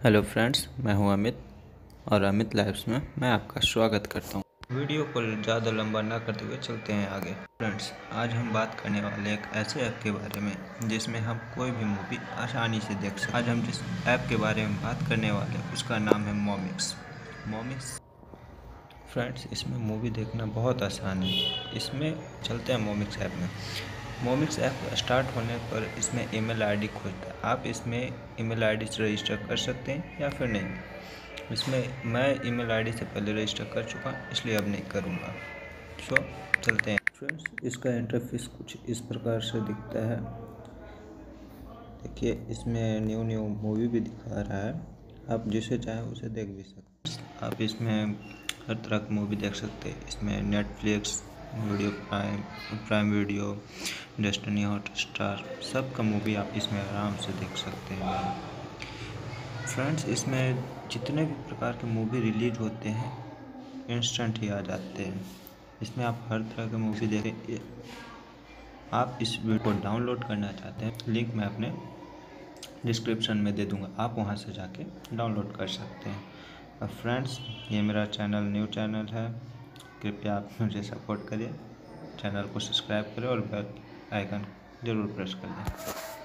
Hello friends, मैं हूँ अमित और अमित लाइव्स में मैं आपका स्वागत करता हूँ। वीडियो को ज़्यादा लंबा ना करते हुए चलते हैं आगे। फ्रेंड्स, आज हम बात करने वाले एक ऐसे ऐप के बारे में, जिसमें हम कोई भी मूवी आसानी से देख सकते आज हम जिस ऐप के बारे में बात करने वाले उसका नाम है मोमिक्स। मोमिक्स। फ्रेंड्स, इसमें मूवी देखना बहुत आसान है। इसमें चलते हैं मोमिक्स ऐप में। मोमिक्स ऐप स्टार्ट होने पर इसमें ईमेल आईडी खोजता है। आप इसमें ईमेल आईडी से रजिस्टर कर सकते हैं या फिर नहीं। इसमें मैं ईमेल आईडी से पहले रजिस्टर कर चुका इसलिए अब नहीं करूँगा। सो चलते हैं। फ्रेंड्स इसका इंटरफेस कुछ इस प्रकार से दिखता है। देखिए, इसमें न्यू न्यू मूवी भी दिखा रहा है। आप जिसे चाहें उसे देख भी सकते आप इसमें हर तरह की मूवी देख सकते हैं। इसमें Netflix video prime prime video, Disney Hotstar सब का मूवी आप इसमें आराम से देख सकते हैं। फ्रेंड्स, इसमें जितने भी प्रकार के मूवी रिलीज़ होते हैं, इंस्टेंट ही आ जाते हैं। इसमें आप हर तरह के मूवी देखें आप इस वीडियो को डाउनलोड करना चाहते हैं, लिंक मैं अपने डिस्क्रिप्शन में दे दूँगा, आप वहाँ से जाके डाउनलोड कर सकते हैं। फ्रेंड्स, ये मेरा चैनल, न्यू चैनल है। कृपया आप मुझे सपोर्ट करिए चैनल को सब्सक्राइब करें और बेल आइकन ज़रूर प्रेस कर दें।